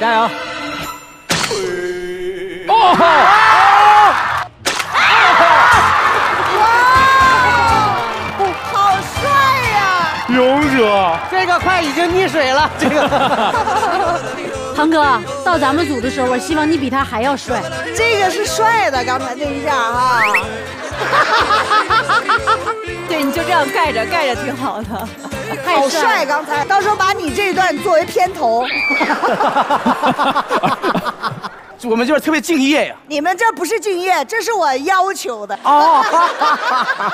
加油哦！好帅呀！勇者，这个快已经溺水了。这个，堂哥，到咱们组的时候，我希望你比他还要帅。这个是帅的，刚才那一下哈。对，你就这样盖着，盖着挺好的。好帅！刚才，到时候把段作为片头。我们就是特别敬业呀。你们这不是敬业，这是我要求的。哦。